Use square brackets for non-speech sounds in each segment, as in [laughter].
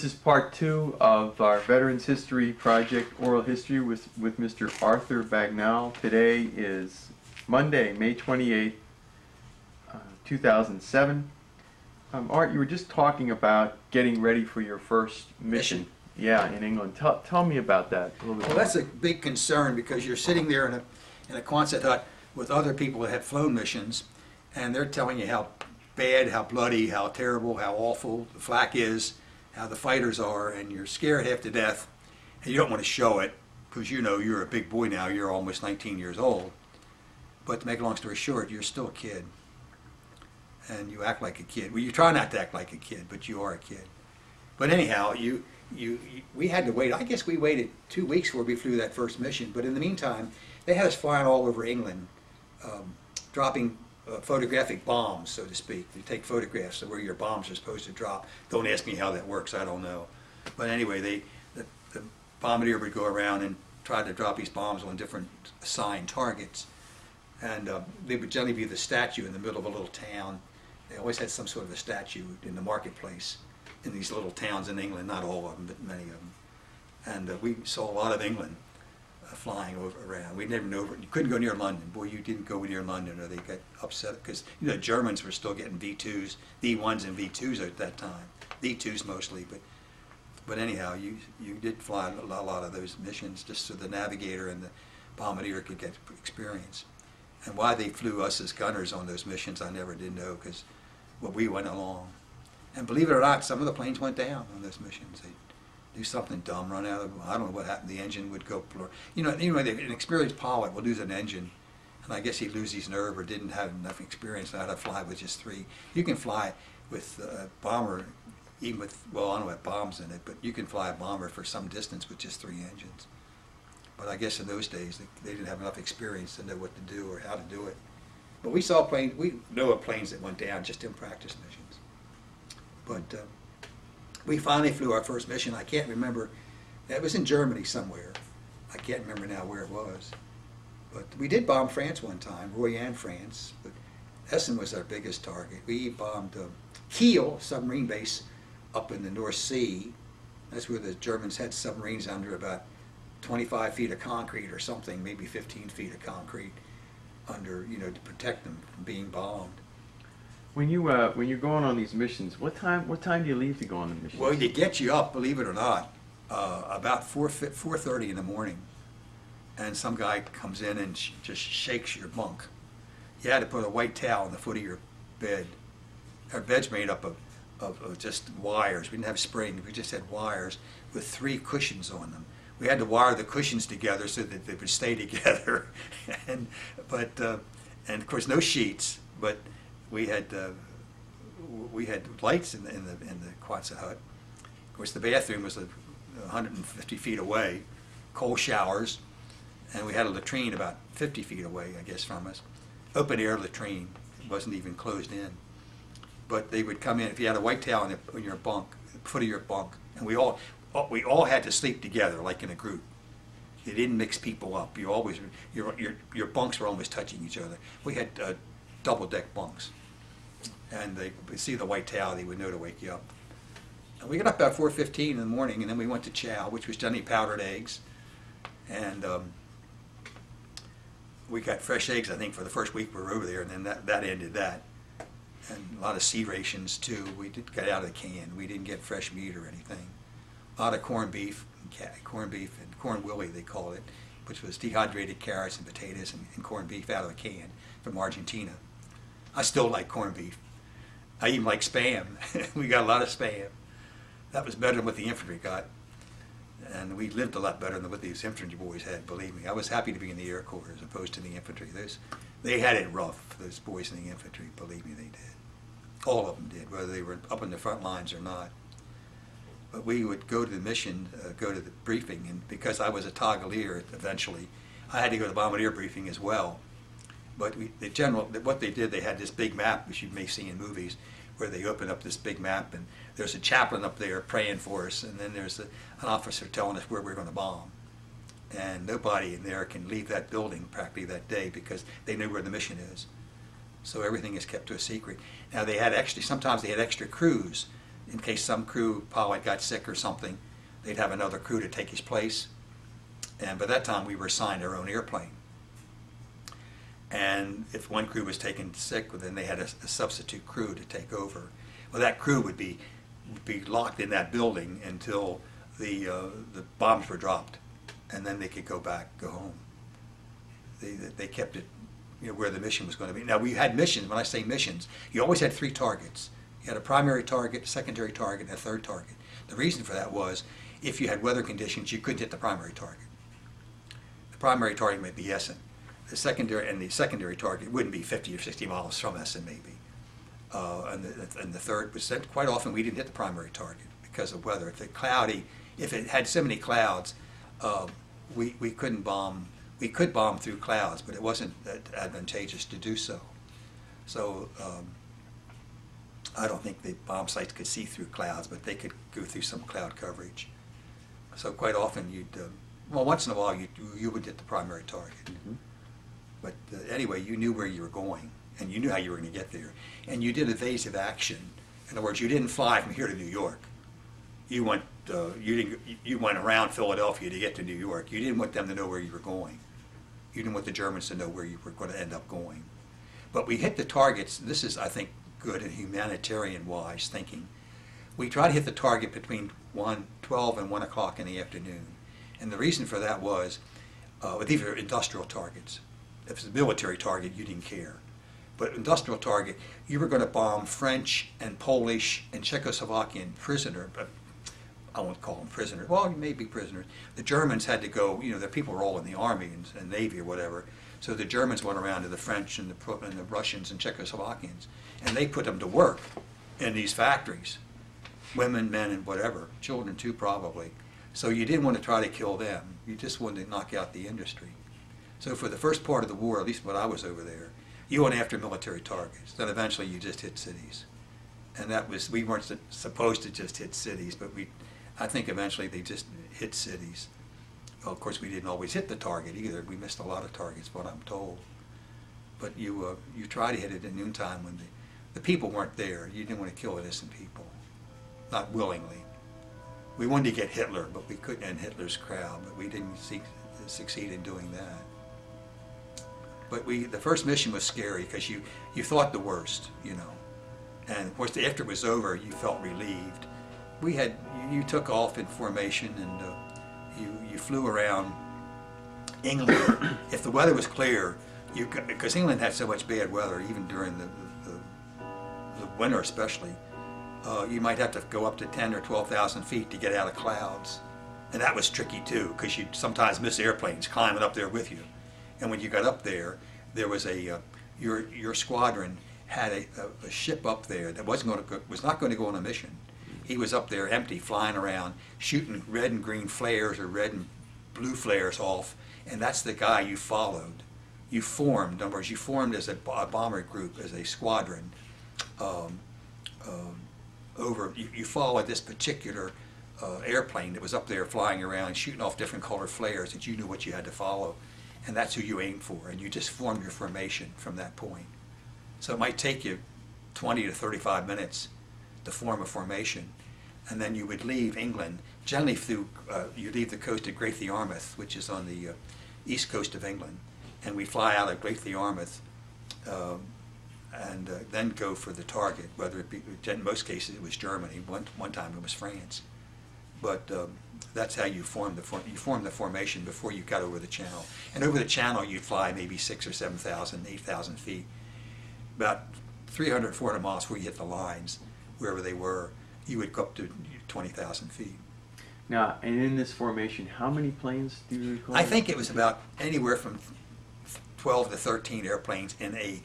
This is part two of our Veterans History Project Oral History with, with Mr. Arthur Bagnall. Today is Monday, May 28, uh, 2007. Um, Art, you were just talking about getting ready for your first mission. Mission. Yeah, in England. Tell, tell me about that a little bit Well, more. that's a big concern because you're sitting there in a, in a Quonset hut with other people that have flown missions, and they're telling you how bad, how bloody, how terrible, how awful the flak is, how the fighters are, and you're scared half to death, and you don't want to show it because you know you're a big boy now, you're almost 19 years old. But to make a long story short, you're still a kid, and you act like a kid. Well, you try not to act like a kid, but you are a kid. But anyhow, you, you, you, we had to wait. I guess we waited two weeks before we flew that first mission. But in the meantime, they had us flying all over England, um, dropping uh, photographic bombs, so to speak. You take photographs of where your bombs are supposed to drop. Don't ask me how that works. I don't know. But anyway, they, the, the bombardier would go around and try to drop these bombs on different assigned targets. And uh, they would generally be the statue in the middle of a little town. They always had some sort of a statue in the marketplace in these little towns in England, not all of them, but many of them. And uh, we saw a lot of England flying over around. We never knew, you couldn't go near London. Boy, you didn't go near London or they got upset because, you know, Germans were still getting V2s, V1s and V2s at that time. V2s mostly, but but anyhow, you you did fly a lot, a lot of those missions just so the navigator and the bombardier could get experience. And why they flew us as gunners on those missions, I never did know because well, we went along. And believe it or not, some of the planes went down on those missions. They do something dumb, run out of I don't know what happened. The engine would go. You know, anyway, an experienced pilot will lose an engine, and I guess he'd lose his nerve or didn't have enough experience now to fly with just three. You can fly with a bomber, even with well, I don't know bombs in it, but you can fly a bomber for some distance with just three engines. But I guess in those days they, they didn't have enough experience to know what to do or how to do it. But we saw planes, we know of planes that went down just in practice missions. But uh, we finally flew our first mission. I can't remember. It was in Germany somewhere. I can't remember now where it was. But we did bomb France one time, Royan, France. But Essen was our biggest target. We bombed uh, Kiel submarine base up in the North Sea. That's where the Germans had submarines under about 25 feet of concrete or something, maybe 15 feet of concrete under, you know, to protect them from being bombed. When you uh, when you're going on these missions, what time what time do you leave to go on the mission? Well, they get you up, believe it or not, uh, about four four thirty in the morning, and some guy comes in and sh- just shakes your bunk. You had to put a white towel on the foot of your bed. Our bed's made up of, of, of just wires. We didn't have springs. We just had wires with three cushions on them. We had to wire the cushions together so that they would stay [laughs] together, and but uh, and of course no sheets, but we had uh, we had lights in the in the in the Quonset hut. Of course, the bathroom was a 150 feet away, cold showers, and we had a latrine about 50 feet away, I guess, from us. Open air latrine, it wasn't even closed in. But they would come in if you had a white towel on, your bunk, foot of your bunk, and we all we all had to sleep together like in a group. You didn't mix people up. You always your your your bunks were always touching each other. We had uh, double deck bunks, and they see the white towel. They would know to wake you up. And we got up about 4:15 in the morning, and then we went to chow, which was Johnny powdered eggs, and um, we got fresh eggs. I think for the first week we were over there, and then that that ended that. And a lot of C rations too. We did get out of the can. We didn't get fresh meat or anything. A lot of corned beef, corned beef and corn willy they called it, which was dehydrated carrots and potatoes and, and corned beef out of a can from Argentina. I still like corned beef. I even like spam. [laughs] we got a lot of spam. That was better than what the infantry got. And we lived a lot better than what these infantry boys had, believe me. I was happy to be in the Air Corps as opposed to the infantry. Those, they had it rough, those boys in the infantry, believe me, they did. All of them did, whether they were up in the front lines or not. But we would go to the mission, uh, go to the briefing, and because I was a toggleier eventually, I had to go to the bombardier briefing as well. But we, the general, what they did, they had this big map, which you may see in movies, where they open up this big map, and there's a chaplain up there praying for us, and then there's a, an officer telling us where we're going to bomb. And nobody in there can leave that building practically that day because they know where the mission is. So everything is kept to a secret. Now they had extra. Sometimes they had extra crews. in case some crew pilot got sick or something, they'd have another crew to take his place. And by that time, we were assigned our own airplane. And if one crew was taken sick, well, then they had a, a substitute crew to take over. Well, that crew would be would be locked in that building until the uh, the bombs were dropped, and then they could go back, go home. They they kept it, you know, where the mission was going to be. Now we had missions. When I say missions, you always had three targets. You had a primary target, a secondary target, and a third target. The reason for that was if you had weather conditions, you couldn't hit the primary target. The primary target might be Essen. The secondary and the secondary target wouldn't be 50 or 60 miles from Essen, maybe. Uh, and, the, and the third was that quite often we didn't hit the primary target because of weather. If it cloudy, if it had so many clouds, uh, we, we couldn't bomb. We could bomb through clouds, but it wasn't advantageous to do so. So um, I don't think the bomb sights could see through clouds, but they could go through some cloud coverage. So quite often you'd, uh, well, once in a while you you would hit the primary target. Mhm. But uh, anyway, you knew where you were going, and you knew how you were going to get there, and you did evasive action. In other words, you didn't fly from here to New York. You went, uh, you didn't, you went around Philadelphia to get to New York. You didn't want them to know where you were going. You didn't want the Germans to know where you were going to end up going. But we hit the targets. This is, I think, good and humanitarian-wise thinking. We try to hit the target between 1, 12 and 1 o'clock in the afternoon. And the reason for that was, uh, these are industrial targets. If it's a military target, you didn't care. But industrial target, you were going to bomb French and Polish and Czechoslovakian prisoner, but I won't call them prisoners. Well, you may be prisoners. The Germans had to go, you know, their people were all in the army and, and navy or whatever. So the Germans went around to the French and the, and the Russians and Czechoslovakians, and they put them to work in these factories. Women, men, and whatever, children too probably. So you didn't want to try to kill them. You just wanted to knock out the industry. So for the first part of the war, at least when I was over there, you went after military targets. Then eventually you just hit cities. And that was, we weren't supposed to just hit cities, but we, I think eventually they just hit cities. Well, of course, we didn't always hit the target either. We missed a lot of targets, what I'm told. But you, uh, you try to hit it at noontime when the, the people weren't there. You didn't want to kill innocent people, not willingly. We wanted to get Hitler, but we couldn't, and Hitler's crowd, but we didn't seek, succeed in doing that. But we, the first mission was scary because you, you thought the worst, you know. And of course, after it was over, you felt relieved. We had, you, you took off in formation and uh, you, you flew around England. [coughs] if the weather was clear, you because England had so much bad weather, even during the, the, the winter especially, uh, you might have to go up to 10 or 12,000 feet to get out of clouds. And that was tricky too, because you'd sometimes miss airplanes climbing up there with you. And when you got up there, there was a, uh, your, your squadron had a, a, a, ship up there that wasn't going to go, was not going to go on a mission. He was up there empty, flying around, shooting red and green flares or red and blue flares off, and that's the guy you followed. You formed, in other words, you formed as a, a bomber group, as a squadron. Um, um, over, you, you followed this particular uh, airplane that was up there flying around, shooting off different color flares that you knew what you had to follow, and that's who you aim for, and you just form your formation from that point. So it might take you 20 to 35 minutes to form a formation, and then you would leave England, generally through, uh, you leave the coast of Great Yarmouth, which is on the uh, east coast of England, and we fly out of Great Yarmouth um, and uh, then go for the target, whether it be, in most cases it was Germany, one, one time it was France. But um, that's how you form the form, you form the formation before you got over the channel. And over the channel you'd fly maybe six or 7,000, 8,000 feet. About 300, 400 miles where you hit the lines, wherever they were, you would go up to 20,000 feet. Now, and in this formation, how many planes do you recall? I think it was about anywhere from 12 to 13 airplanes in a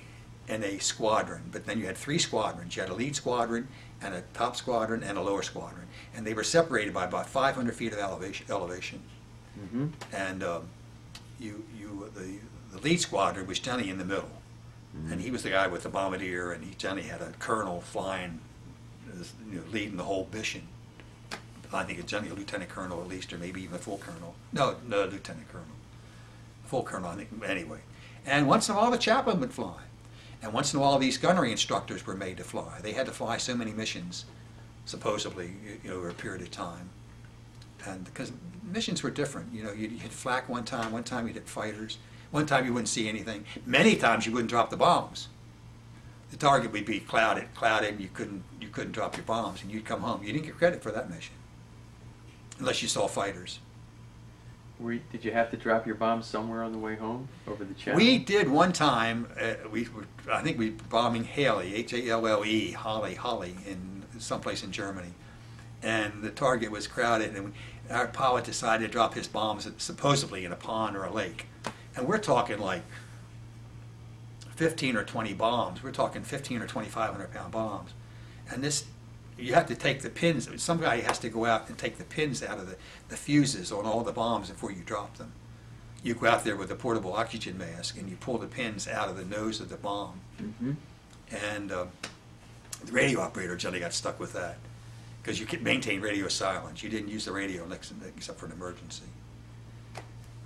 in a squadron. But then you had three squadrons. You had a lead squadron and a top squadron and a lower squadron, and they were separated by about 500 feet of elevation. elevation. Mm -hmm. And um, you you the the lead squadron was Jenny in the middle, mm -hmm. and he was the guy with the bombardier, and he had a colonel flying you know, leading the whole mission. I think it's generally a lieutenant colonel at least, or maybe even a full colonel. No, no, lieutenant colonel. Full colonel, I think, anyway. And once in a while the chaplain would fly. And once in a while these gunnery instructors were made to fly. They had to fly so many missions supposedly, you know, over a period of time. And because missions were different, you know, you'd hit flak one time, one time you'd hit fighters, one time you wouldn't see anything. Many times you wouldn't drop the bombs. The target would be clouded, clouded, and you couldn't, you couldn't drop your bombs, and you'd come home. You didn't get credit for that mission, unless you saw fighters. You- did you have to drop your bomb somewhere on the way home over the channel? We did one time. Uh, we were, I think we were bombing Haley, H A L L E, Holly, Holly, in someplace in Germany, and the target was crowded, and our pilot decided to drop his bombs supposedly in a pond or a lake, and we're talking like 15 or 20 bombs. We're talking 15 or 2,500 pound bombs, and this. You have to take the pins. Some guy has to go out and take the pins out of the, the fuses on all the bombs before you drop them you go out there with a portable oxygen mask and you pull the pins out of the nose of the bomb. hmm And uh, the radio operator generally got stuck with that because you could maintain radio silence. You didn't use the radio next, except for an emergency.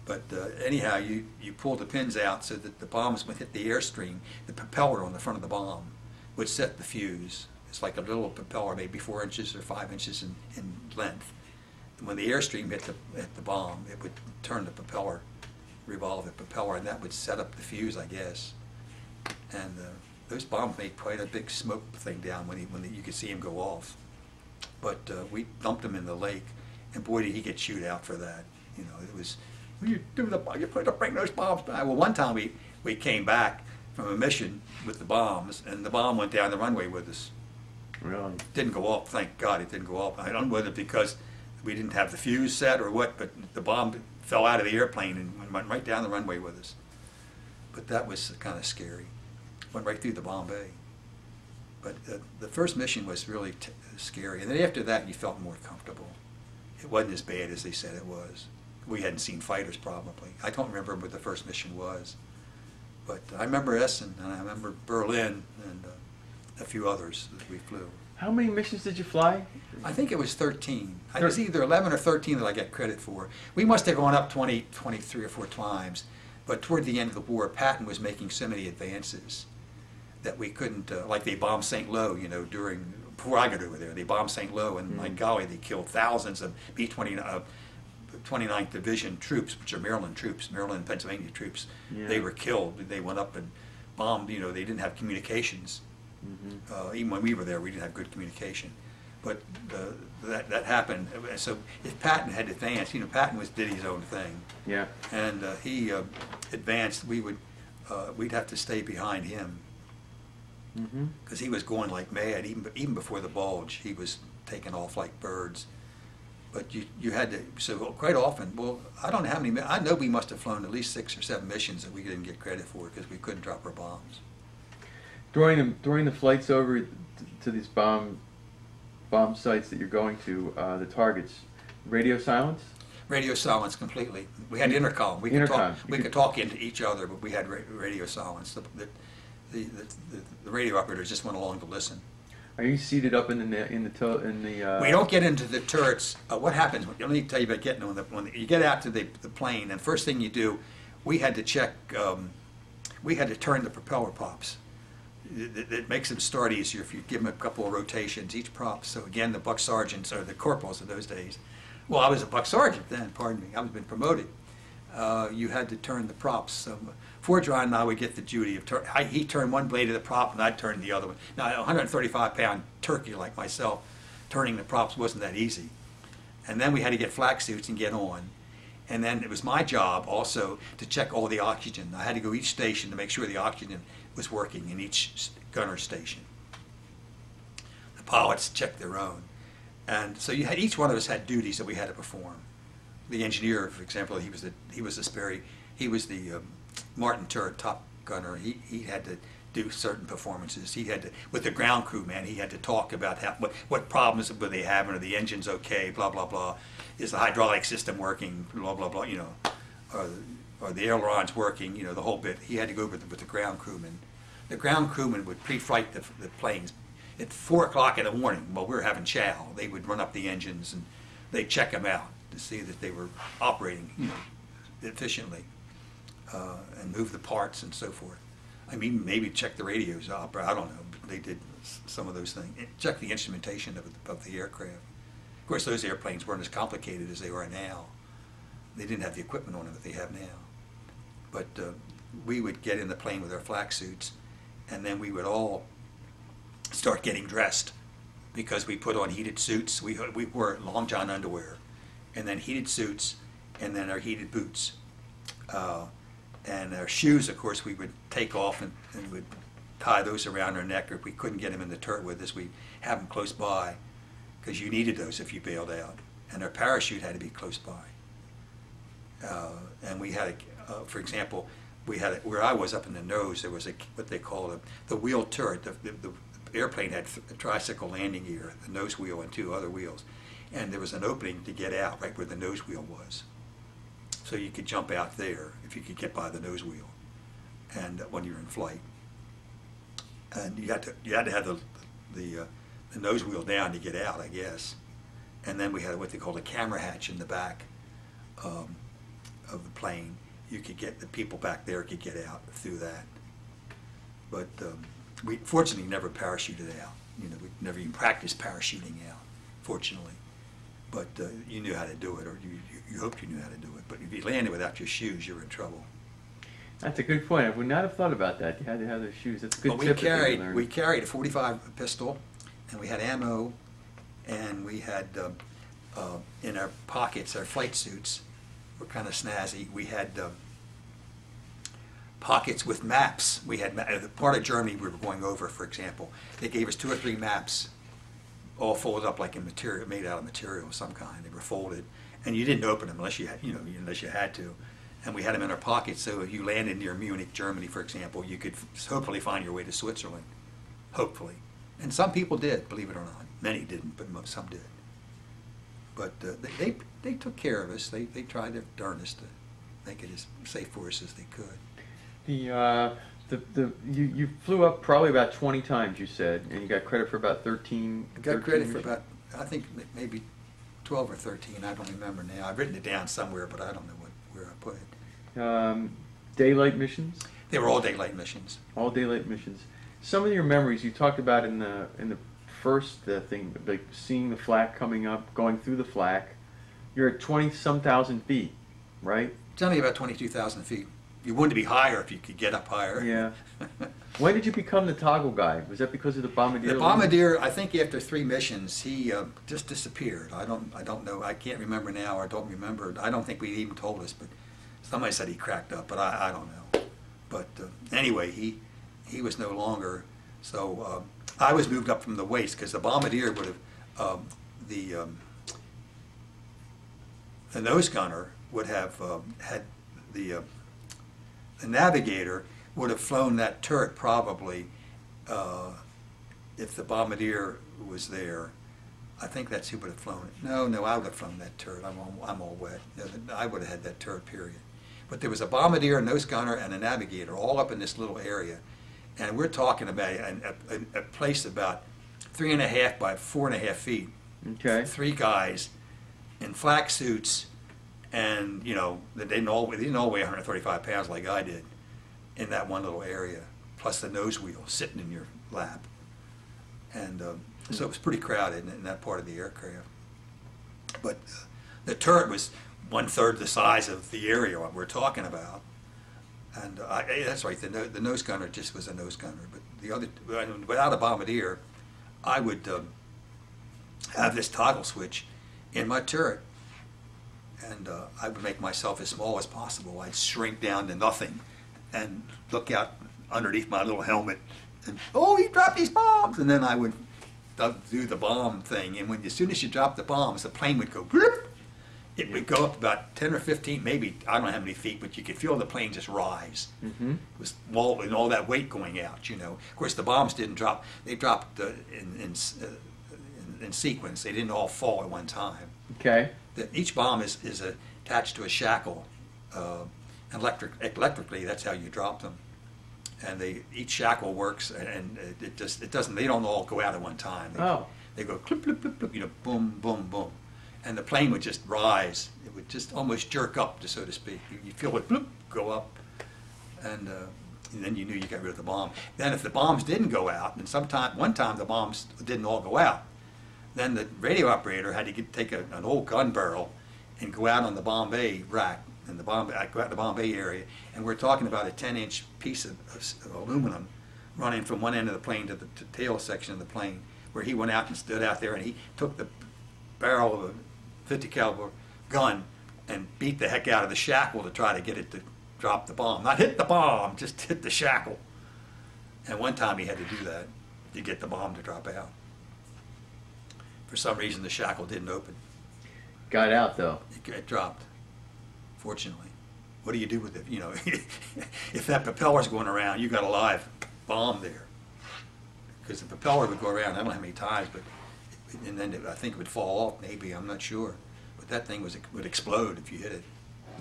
But uh, anyhow, you, you pull the pins out so that the bombs would hit the airstream. The propeller on the front of the bomb would set the fuse. It's like a little propeller, maybe four inches or five inches in, in length. And when the airstream hit the, hit the bomb, it would turn the propeller, revolve the propeller, and that would set up the fuse, I guess. And uh, those bombs made quite a big smoke thing down when, he, when the, you could see him go off. But uh, we dumped him in the lake, and boy, did he get chewed out for that. You know, it was, you do the, you put to bring those bombs back. Well, one time we, we came back from a mission with the bombs, and the bomb went down the runway with us. Really? Didn't go off, thank God it didn't go off. I don't know whether because we didn't have the fuse set or what, but the bomb fell out of the airplane and went right down the runway with us. But that was kind of scary. Went right through the bomb bay. But uh, the first mission was really t- scary. And then after that, you felt more comfortable. It wasn't as bad as they said it was. We hadn't seen fighters probably. I don't remember what the first mission was. But I remember Essen, and I remember Berlin, and uh, a few others that we flew. How many missions did you fly? I think it was 13. I it was either 11 or 13 that I got credit for. We must have gone up 20, 23 or four times. But toward the end of the war, Patton was making so many advances that we couldn't, uh, like they bombed St. Lo, you know, during, before I got over there, they bombed St. Lo, and my Mm. golly, they killed thousands of B-29, uh, 29th Division troops, which are Maryland troops, Maryland and Pennsylvania troops. They were killed. They went up and bombed, you know, they didn't have communications. hmm Uh, even when we were there, we didn't have good communication. But that, that happened. So if Patton had advanced, you know, Patton was, did his own thing. Yeah. And uh, he uh, advanced, we would, uh, we'd have to stay behind him hmm because he was going like mad. Even, even before the bulge, he was taking off like birds. But you, you had to, so quite often, well, I don't know how many, I know we must have flown at least six or seven missions that we didn't get credit for because we couldn't drop our bombs. During the during the flights over to these bomb bomb sites that you're going to, uh, the targets, radio silence. Radio silence completely. We had intercom. We could talk. You We could- could talk into each other, but we had ra- radio silence. The, the, the, the, the radio operators just went along to listen. Are you seated up in the in the in the? Uh, we don't get into the turrets. Uh, what happens? Let me tell you about getting on the when you get out to the, the plane, and first thing you do, we had to check. Um, we had to turn the propeller props. It, it- it makes them start easier if you give them a couple of rotations each prop. So again, the buck sergeants or the corporals of those days. Well, I was a buck sergeant then. Pardon me. I was been promoted. Uh, you had to turn the props. So Fordron and I would get the duty of turn. He turned one blade of the prop, and I turned the other one. Now, a 135 pound turkey like myself, turning the props wasn't that easy. And then we had to get flak suits and get on. And then it was my job also to check all the oxygen. I had to go each station to make sure the oxygen was working in each gunner station. The pilots checked their own. And so you had, each one of us had duties that we had to perform. The engineer, for example, he was the, he was the Sperry, he was the um, Martin turret top gunner. He, he had to do certain performances. He had to, with the ground crew, man, he had to talk about how, what, what problems were they having, are the engines okay, blah, blah, blah. Is the hydraulic system working, blah, blah, blah, you know. Are, are the ailerons working, you know, the whole bit. He had to go with the, with the ground crewman. The ground crewman would pre-flight the, the planes. At four o'clock in the morning, while we were having chow, they would run up the engines and they'd check them out to see that they were operating, you know, efficiently, uh, and move the parts and so forth. I mean, maybe check the radios up, I don't know, but they did some of those things. Check the instrumentation of, of the aircraft. Of course, those airplanes weren't as complicated as they are now. They didn't have the equipment on them that they have now. But uh, we would get in the plane with our flak suits, and then we would all start getting dressed because we put on heated suits. We, we wore long john underwear, and then heated suits, and then our heated boots. Uh, and our shoes, of course, we would take off and, and would tie those around our neck. Or if we couldn't get them in the turret with us, we'd have them close by because you needed those if you bailed out. And our parachute had to be close by. Uh, and we had, a, uh, for example, we had a, where I was up in the nose. There was a what they call a, the wheel turret. The, the, the airplane had a tricycle landing gear, the nose wheel and two other wheels, and there was an opening to get out right where the nose wheel was. So you could jump out there if you could get by the nose wheel, and uh, when you're in flight, and you had to you had to have the the, uh, the nose wheel down to get out, I guess, and then we had what they called a camera hatch in the back. Um, of the plane, you could get, the people back there could get out through that. But um, we fortunately never parachuted out. You know, we never even practiced parachuting out, fortunately. But uh, you knew how to do it, or you, you, you hoped you knew how to do it. But if you landed without your shoes, you were in trouble. That's a good point. I would not have thought about that. You had to have those shoes. That's a good But we carried, we carried a 45 pistol, and we had ammo, and we had, uh, uh, in our pockets, our flight suits were kind of snazzy. We had uh, pockets with maps. We had, ma- uh, the part of Germany we were going over, for example, they gave us two or three maps, all folded up like in material, made out of material of some kind. They were folded, and you didn't open them unless you had, you know, unless you had to. And we had them in our pockets, so if you landed near Munich, Germany, for example, you could hopefully find your way to Switzerland, hopefully. And some people did, believe it or not. Many didn't, but mo- some did. But uh, they, they they took care of us. They they tried their darndest to make it as safe for us as they could. The uh, the the you, you flew up probably about twenty times. You said, and you got credit for about thirteen. I got 13 credit for about I think maybe twelve or thirteen. I don't remember now. I've written it down somewhere, but I don't know what where I put it. um, daylight missions. They were all daylight missions. All daylight missions. Some of your memories you talked about in the in the first uh, thing, like seeing the flak coming up, going through the flak. You're at twenty some thousand feet, right? It's only about twenty-two thousand feet. You to be higher if you could get up higher. Yeah. [laughs] When did you become the toggle guy? Was that because of the bombardier? The bombardier, I think after three missions, he uh, just disappeared. I don't, I don't know. I can't remember now. or I don't remember. I don't think we even told us, but somebody said he cracked up, but I, I don't know. But uh, anyway, he he was no longer. So um, I was moved up from the waist because the bombardier would have um, the um, the nose gunner would have um, had the uh, the navigator would have flown that turret probably uh, if the bombardier was there. I think that's who would have flown it. No, no, I would have flown that turret. I'm all, I'm all wet. No, I would have had that turret, period. But there was a bombardier, a nose gunner, and a navigator all up in this little area. And we're talking about a, a, a place about three and a half by four and a half feet. Okay. Three guys in flak suits, and you know they didn't all they didn't all weigh 135 pounds like I did in that one little area, plus the nose wheel sitting in your lap, and um, so it was pretty crowded in, in that part of the aircraft. But uh, the turret was one third the size of the area we're talking about, and uh, I, that's right. The, the nose gunner just was a nose gunner, but the other without a bombardier, I would. Um, have this toggle switch in my turret. And uh, I would make myself as small as possible. I'd shrink down to nothing and look out underneath my little helmet and, oh, he dropped these bombs. And then I would do- the bomb thing. And when as soon as you drop the bombs, the plane would go, it would go up about 10 or 15, maybe, I don't know how many feet, but you could feel the plane just rise. Mm-hmm. It was all, and all that weight going out, you know. Of course, the bombs didn't drop. They dropped uh, in, in, uh, in, in sequence. They didn't all fall at one time. Okay. The, each bomb is, is attached to a shackle. Uh, electric, electrically, that's how you drop them. And they, each shackle works, and, and it, it just it doesn't. They don't all go out at one time. They, Oh. they go clip, clip, clip, clip, you know, boom, boom, boom, and the plane would just rise. It would just almost jerk up, so to speak. You, you feel it bloop, go up, and uh, And then you knew you got rid of the bomb. Then if the bombs didn't go out, and sometime, one time the bombs didn't all go out, then the radio operator had to get, take a, an old gun barrel and go out on the bomb bay rack, in the bomb, uh, go out in the bomb bay area, and we're talking about a 10-inch piece of, of of aluminum running from one end of the plane to the to tail section of the plane, where he went out and stood out there and he took the barrel of a 50 caliber gun and beat the heck out of the shackle to try to get it to drop the bomb. Not hit the bomb, just hit the shackle. And one time he had to do that to get the bomb to drop out. For some reason, the shackle didn't open. Got out though. It, it dropped, fortunately. What do you do with it? You know, [laughs] if that propeller's going around, you got a live bomb there. Because the propeller would go around, I don't know how many times, but, and then it- I think it would fall off, maybe, I'm not sure. But that thing was, would explode if you hit it.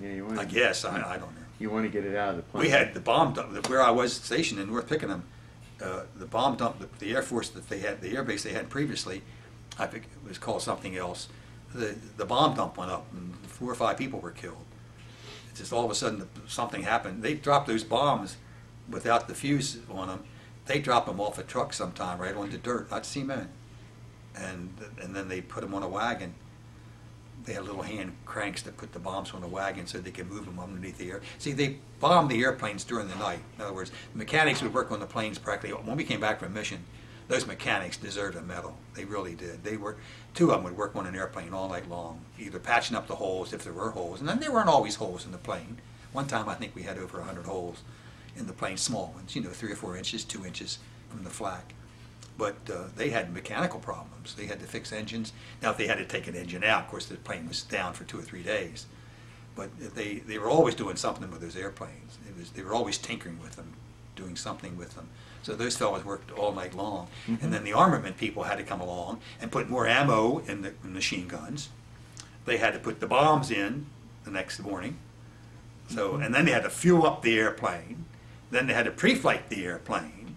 Yeah, you want. I guess, I, I don't know. You want to get it out of the plane. We had the bomb dump, where I was stationed in North Pickenham, uh, the bomb dump, the, the Air Force that they had, the air base they had previously, I think it was called something else. The, the bomb dump went up and four or five people were killed. It's just all of a sudden something happened. They dropped those bombs without the fuse on them. They drop them off a truck sometime right onto dirt, not cement. And, and then they put them on a wagon they had little hand cranks that put the bombs on the wagon so they could move them underneath the air. See, they bombed the airplanes during the night. In other words, the mechanics would work on the planes practically. When we came back from mission, those mechanics deserved a medal. They really did. They were two of them would work on an airplane all night long, either patching up the holes if there were holes, and then there weren't always holes in the plane. One time, I think we had over 100 holes in the plane, small ones, you know, three or four inches, two inches from the flak but uh, they had mechanical problems. They had to fix engines. Now, if they had to take an engine out, of course, the plane was down for two or three days. But they, they were always doing something with those airplanes. It was, they were always tinkering with them, doing something with them. So those fellows worked all night long. And mm-hmm. then the armament people had to come along and put more ammo in the machine guns. They had to put the bombs in the next morning. So, mm-hmm. and then they had to fuel up the airplane. Then they had to pre-flight the airplane.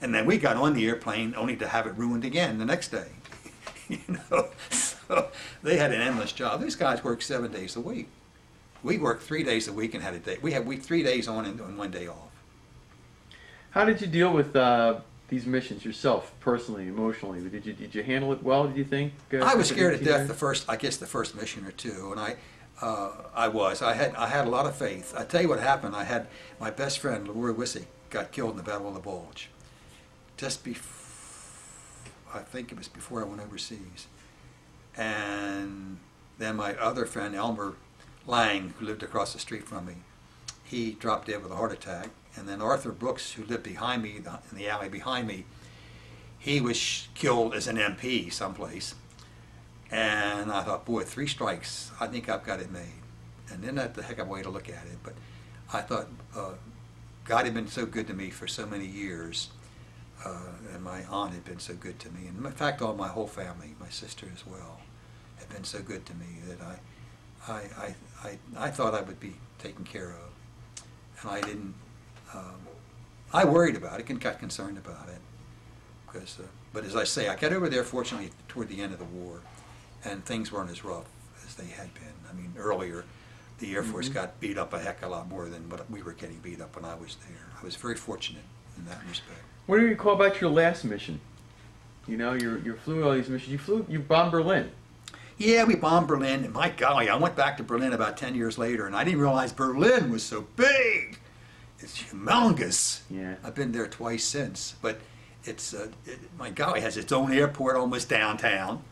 And then we got on the airplane only to have it ruined again the next day. [laughs] you know, so they had an endless job. These guys worked seven days a week. We worked three days a week and had a day. We had we three days on and, and one day off. How did you deal with uh, these missions yourself, personally, emotionally? Did you did you handle it well? Did you think? Uh, I was scared to death the first, I guess, the first mission or two, and I, uh, I was. I had, I had a lot of faith. I tell you what happened. I had my best friend, Leroy Wissy, got killed in the Battle of the Bulge. Just before, I think it was before I went overseas, and then my other friend Elmer Lang, who lived across the street from me, he dropped dead with a heart attack. And then Arthur Brooks, who lived behind me, in the alley behind me, he was killed as an MP someplace. And I thought, boy, three strikes, I think I've got it made. And then that's the heck of a way to look at it. But I thought, uh, God had been so good to me for so many years, uh, and my aunt had been so good to me. And in fact, all my whole family, my sister as well, had been so good to me that I, I, I, I, I thought I would be taken care of. And I didn't, um, I worried about it and got concerned about it. Because, uh, but as I say, I got over there fortunately toward the end of the war, and things weren't as rough as they had been. I mean, earlier, the Air Force Mhm. got beat up a heck of a lot more than what we were getting beat up when I was there. I was very fortunate in that respect. What do you recall about your last mission? You know, you you flew all these missions. You flew, you bombed Berlin. Yeah, we bombed Berlin, and my golly, I went back to Berlin about 10 years later, and I didn't realize Berlin was so big. It's humongous. Yeah. I've been there twice since, but it's, uh, it, my golly, it has its own airport almost downtown.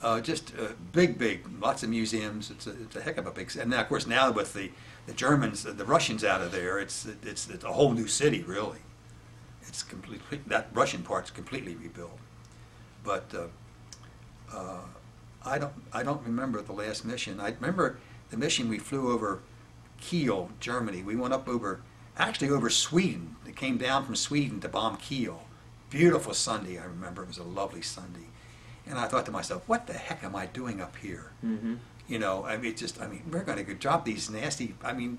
Uh, just uh, big, big, lots of museums. It's a, it's a heck of a big, and now, of course, now with the, the Germans, the Russians out of there, it's, it's, it's a whole new city, really. It's completely, that Russian part's completely rebuilt. But uh, uh, I don't, I don't remember the last mission. I remember the mission we flew over Kiel, Germany. We went up over, actually over Sweden. It came down from Sweden to bomb Kiel. Beautiful Sunday, I remember. It was a lovely Sunday. And I thought to myself, what the heck am I doing up here? Mm-hmm. You know, I mean, just, I mean, we're going to drop these nasty, I mean,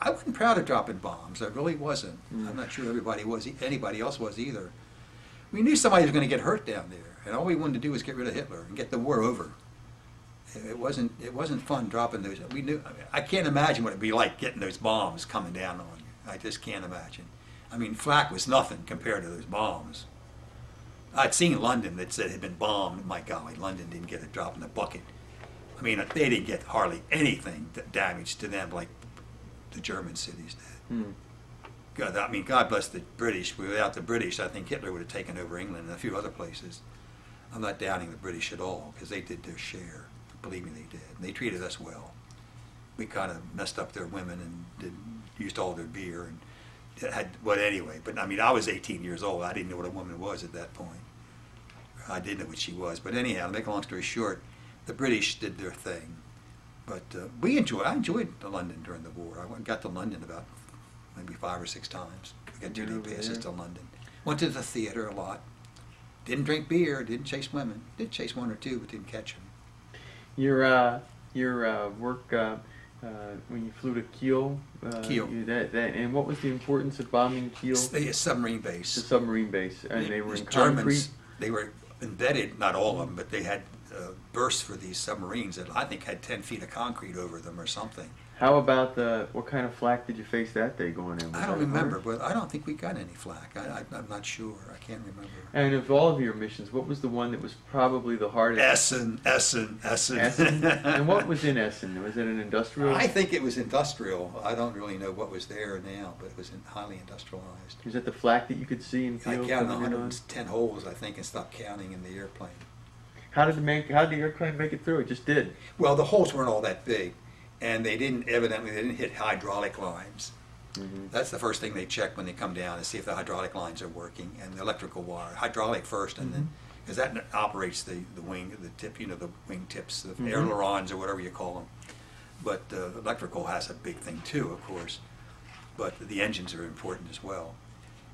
I wasn't proud of dropping bombs. I really wasn't. Mm. I'm not sure everybody was, anybody else was either. We knew somebody was going to get hurt down there, and all we wanted to do was get rid of Hitler and get the war over. It wasn't, it wasn't fun dropping those. We knew, I, mean, I can't imagine what it'd be like getting those bombs coming down on you. I just can't imagine. I mean, flak was nothing compared to those bombs. I'd seen London that said it had been bombed. My golly, London didn't get a drop in the bucket. I mean, they didn't get hardly anything that damaged to them like the German cities did. Hmm. God, I mean, God bless the British. Without the British, I think Hitler would have taken over England and a few other places. I'm not doubting the British at all because they did their share. Believe me, they did. And they treated us well. We kind of messed up their women and did, used all their beer and had what anyway. But I mean, I was 18 years old. I didn't know what a woman was at that point. I didn't know what she was. But anyhow, to make a long story short, the British did their thing. But uh, we enjoyed. I enjoyed London during the war. I went, got to London about maybe five or six times. We got two Been day passes to London. Went to the theater a lot. Didn't drink beer. Didn't chase women. Did chase one or two, but didn't catch them. Your uh, your uh, work uh, when you flew to Kiel. Uh, Kiel. you- that, that, and what was the importance of bombing Kiel? It's the submarine base. The submarine base, and they were in Germans, concrete. they were embedded, not all of them, but they had uh, berths for these submarines that I think had 10 feet of concrete over them or something. How about the what kind of flak did you face that day going in? Was I don't remember, but I don't think we got any flak. I, I'm not sure. I can't remember. And of all of your missions, what was the one that was probably the hardest? Essen, Essen, Essen. Essen. [laughs] and what was in Essen? Was it an industrial? I think it was industrial. I don't really know what was there now, but it was in- highly industrialized. Was that the flak that you could see and I counted coming in on? 110 holes, I think, and stopped counting in the airplane. How did the make? How did the airplane make it through? It just did. Well, the holes weren't all that big, and they didn't evidently they didn't hit hydraulic lines. Mhm. That's the first thing they check when they come down to see if the hydraulic lines are working and the electrical wire. Hydraulic first, and then because that operates the, the wing, the tip, you know, the wing tips, the Mhm. ailerons or whatever you call them. But uh, electrical has a big thing too, of course. But the engines are important as well.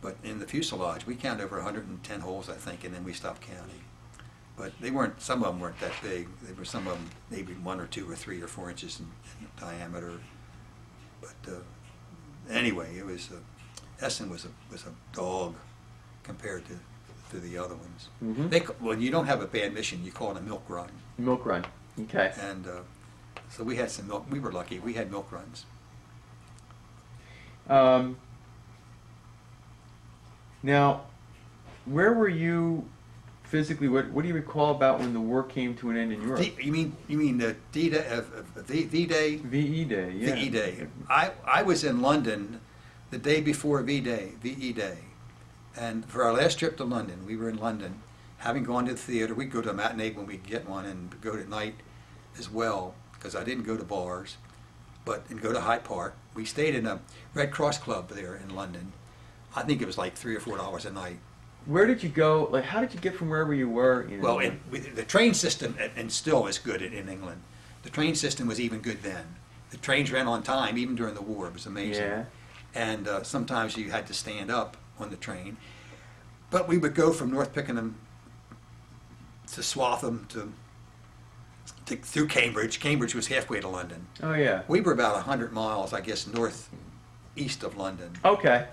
But in the fuselage, we count over 110 holes, I think, and then we stopped counting. But they weren't. Some of them weren't that big. They were some of them maybe one or two or three or four inches in, in diameter. But uh, anyway, it was uh, Essen was a was a dog compared to to the other ones. Mhm. They when you don't have a bad mission, you call it a milk run. Milk run. Okay. And uh, so we had some milk. We were lucky. We had milk runs. Um, now, where were you physically? What What do you recall about when the war came to an end in Europe? D, you mean you mean the D Day, uh, uh, V, v Day? VE Day. Yeah. VE Day. I, I was in London the day before V Day, VE Day. And for our last trip to London, we were in London. Having gone to the theater, we'd go to a matinee when we'd get one and go to night as well, because I didn't go to bars, but and go to Hyde Park. We stayed in a Red Cross club there in London. I think it was like three or four dollars a night. Where did you go? Like, how did you get from wherever you were? You know, Well, the train system, and- still is good in, England. The train system was even good then. The trains ran on time, even during the war. It was amazing. Yeah. And uh, sometimes you had to stand up on the train. But we would go from North Pickenham to Swaffham to, to through Cambridge. Cambridge was halfway to London. Oh yeah. We were about 100 miles, I guess, north east of London. Okay.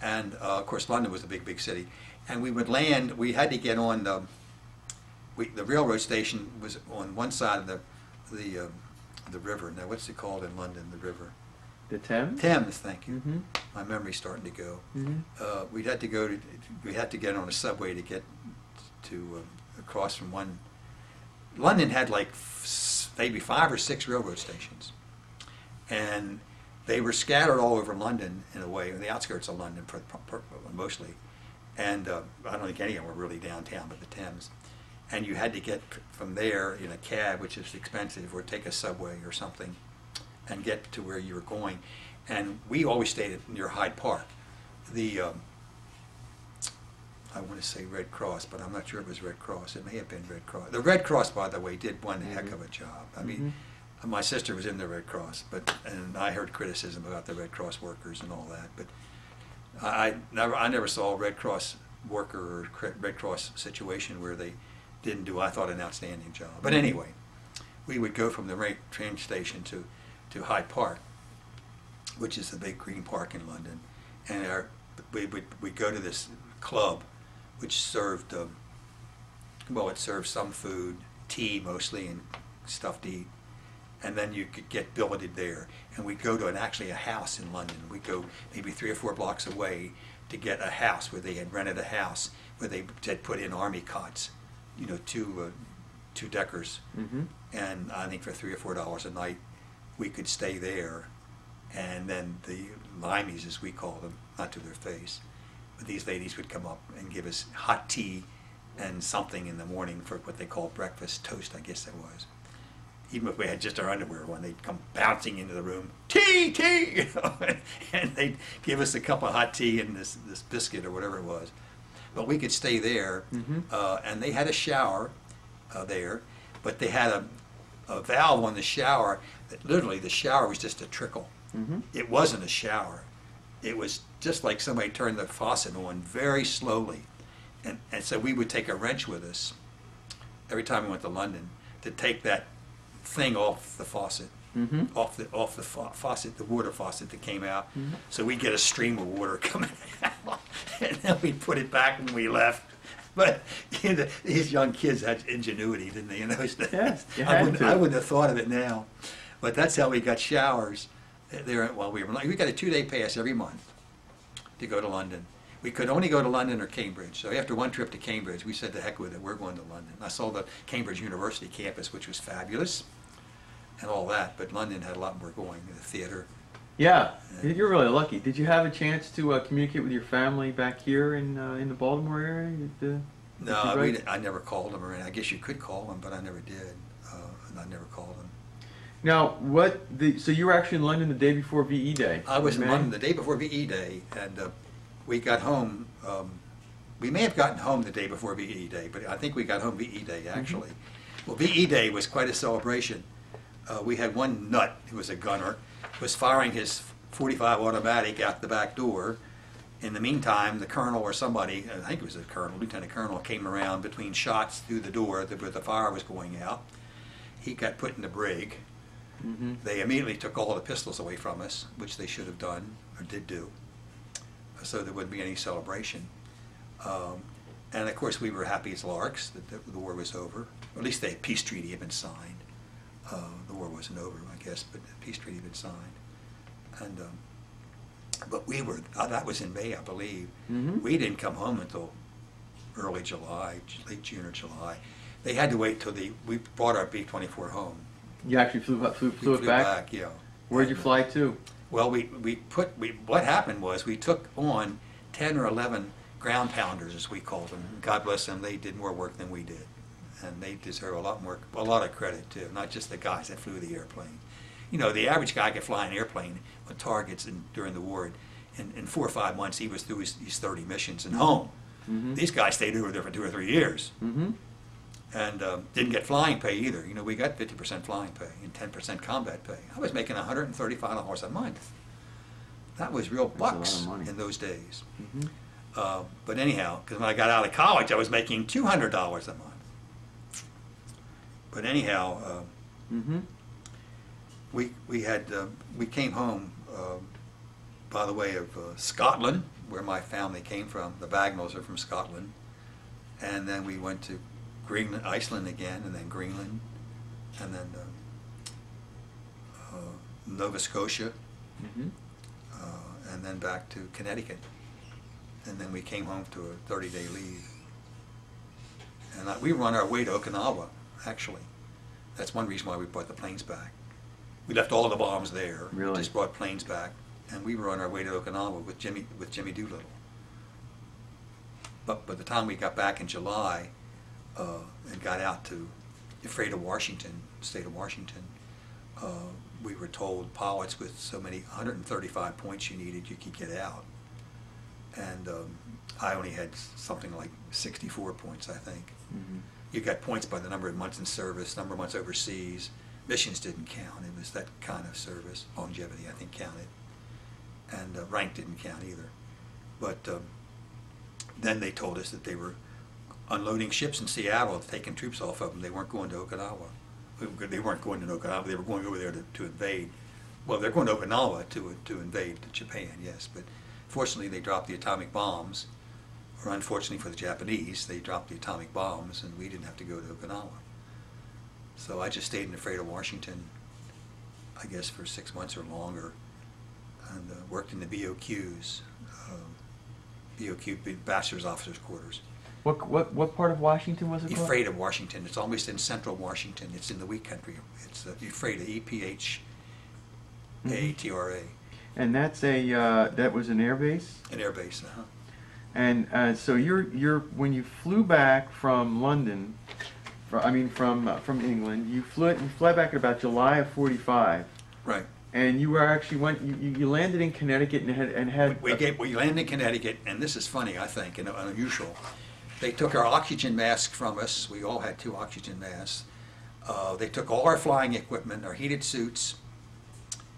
And uh, of course, London was a big, big city. And we would land. We had to get on the. We, the railroad station was on one side of the the uh, the river. Now, what's it called in London? The river The Thames. Thames. Thank you. Mm-hmm. My memory's starting to go. Mm-hmm. Uh, we'd had to go to. We had to get on a subway to get to uh, across from one. London had like f- maybe five or six railroad stations, and they were scattered all over London in a way, in the outskirts of London for, for, mostly. And uh, I don't think any of them were really downtown, but the Thames. And you had to get from there in a cab, which is expensive, or take a subway or something, and get to where you were going. And we always stayed at, near Hyde Park. The um, I want to say Red Cross, but I'm not sure it was Red Cross. It may have been Red Cross. The Red Cross, by the way, did one heck of a job. I mean, my sister was in the Red Cross, but and I heard criticism about the Red Cross workers and all that. But I, never, I never saw a Red Cross worker or Red Cross situation where they didn't do, I thought, an outstanding job. But anyway, we would go from the train station to to Hyde Park, which is the big green park in London, and our, we would we'd go to this club, which served um, well, it served some food, tea mostly, and stuff to eat. And then you could get billeted there. And we'd go to an, actually a house in London. We'd go maybe three or four blocks away to get a house where they had rented a house where they had put in army cots, you know, two uh, two deckers, Mm-hmm. and I think for three or four dollars a night, we could stay there, and then the limeys, as we call them, not to their face, but these ladies would come up and give us hot tea and something in the morning for what they call breakfast toast, I guess that was. Even if we had just our underwear on, they'd come bouncing into the room, tea, tea, [laughs] you know, and they'd give us a cup of hot tea and this, this biscuit or whatever it was. But we could stay there, Mhm. uh, and they had a shower uh, there, but they had a, a valve on the shower that literally the shower was just a trickle. Mm-hmm. It wasn't a shower. It was just like somebody turned the faucet on very slowly. And, and so we would take a wrench with us every time we went to London to take that thing off the faucet, Mm-hmm. off the off the fa- faucet, the water faucet that came out. Mhm. So we'd get a stream of water [laughs] coming out, and then we'd put it back when we left. But you know, these young kids had ingenuity, didn't they? In those days, Yes, [laughs] I wouldn't. I wouldn't have thought of it now. But that's how we got showers there while we were. We got a two-day pass every month to go to London. We could only go to London or Cambridge. So after one trip to Cambridge, we said, "The heck with it, we're going to London." I saw the Cambridge University campus, which was fabulous, and all that. But London had a lot more going. The theater. Yeah, you're really lucky. Did you have a chance to uh, communicate with your family back here in uh, in the Baltimore area? Uh, No, you we, I never called them or anything. I guess you could call them, but I never did. Uh, and I never called them. Now, what the so you were actually in London the day before VE Day? I was in May? London the day before VE Day, and uh, we got home. Um, we may have gotten home the day before VE Day, but I think we got home VE Day actually. Well, VE Day was quite a celebration. Uh, we had one nut who was a gunner, was firing his 45 automatic out the back door. In the meantime, the colonel or somebody, I think it was a colonel, lieutenant colonel, came around between shots through the door that- where the fire was going out. He got put in the brig. Mhm. They immediately took all the pistols away from us, which they should have done, or did do, so there wouldn't be any celebration. Um, and of course, we were happy as larks that the, the war was over. Or at least the peace treaty had been signed. Uh, the war wasn't over, I guess, but the peace treaty had been signed. And um, but we were uh, that was in May, I believe. Mhm. We didn't come home until early July, late June or July. They had to wait till the we brought our B-24 home. You actually flew flew, We flew it back. yeah. Where'd you uh, fly to? Well, we, we put, we, what happened was, we took on ten or eleven ground pounders, as we called them. God bless them, they did more work than we did. And they deserve a lot more, a lot of credit too, not just the guys that flew the airplane. You know, the average guy could fly an airplane with targets in, during the war. In, in four or five months, he was through his, his thirty missions and home. Mhm. These guys stayed over there for two or three years Mm-hmm. And um, didn't get flying pay either. You know, we got 50% flying pay and 10% combat pay. I was making $135 a month. That was real That's a lot bucks in those days. Mm-hmm. Uh, but anyhow, because when I got out of college, I was making $200 a month. But anyhow, uh, Mm-hmm. we we had uh, we came home uh, by the way of uh, Scotland, where my family came from. The Bagnalls are from Scotland, and then we went to Greenland, Iceland again, and then Greenland, and then uh, uh, Nova Scotia, Mm-hmm. uh, and then back to Connecticut, and then we came home to a 30-day leave. And I, we were on our way to Okinawa, actually. That's one reason why we brought the planes back. We left all the bombs there. Really? Just brought planes back, and we were on our way to Okinawa with Jimmy with Jimmy Doolittle. But by the time we got back in July uh, and got out to Ephrata, Washington, state of Washington, uh, we were told pilots with so many 135 points you needed, you could get out. And um, I only had something like 64 points, I think. Mm-hmm. You got points by the number of months in service, number of months overseas. Missions didn't count. It was that kind of service. Longevity, I think, counted. And uh, rank didn't count either. But um, then they told us that they were unloading ships in Seattle, taking troops off of them. They weren't going to Okinawa. They weren't going to Okinawa. They were going over there to, to invade. Well, they're going to Okinawa to to invade Japan, yes. But fortunately, they dropped the atomic bombs or unfortunately for the Japanese, they dropped the atomic bombs and we didn't have to go to Okinawa. So I just stayed in the of Washington I guess, for six months or longer, and uh, worked in the BOQs, um, BOQ, Bachelor's Officers Quarters. What, what, what part of Washington was it called? Ephrata, Washington. It's almost in central Washington. It's in the wheat country. It's uh, Ephrata, E-P-H-A-T-R-A, And that's a, uh, that was an air base? an air base. Uh-huh. And uh, so you're you're when you flew back from London, fr I mean from uh, from England, you flew you flew back in about July of '45, Right. and you were actually went you, you landed in Connecticut and had and had We gave, we landed in Connecticut, and this is funny, I think, and unusual. They took our oxygen masks from us. We all had two oxygen masks. Uh, they took all our flying equipment, our heated suits,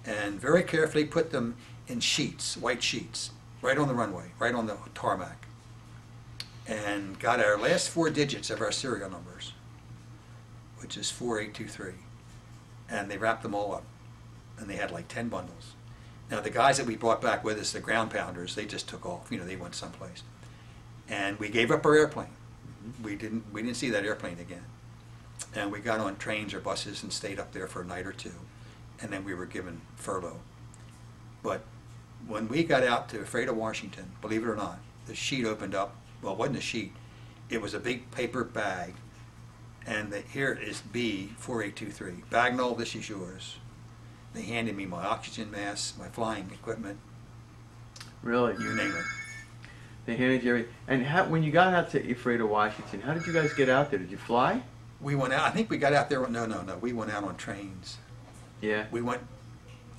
and very carefully put them in sheets, white sheets, right on the runway, right on the tarmac, and got our last four digits of our serial numbers, which is 4823. And they wrapped them all up, and they had like 10 bundles. Now, the guys that we brought back with us, the ground pounders, they just took off. You know, they went someplace. And we gave up our airplane. We didn't, we didn't see that airplane again. And we got on trains or buses and stayed up there for a night or two. And then we were given furlough. But when we got out to Ephrata, Washington, believe it or not, the sheet opened up. Well, it wasn't a sheet. It was a big paper bag. And the, here is B4823. Bagnall, this is yours. They handed me my oxygen mask, my flying equipment, really you name it. They handed you everything. And how, when you got out to Ephrata, Washington, how did you guys get out there? Did you fly? We went out, I think we got out there, no, no, no, we went out on trains. Yeah. We went,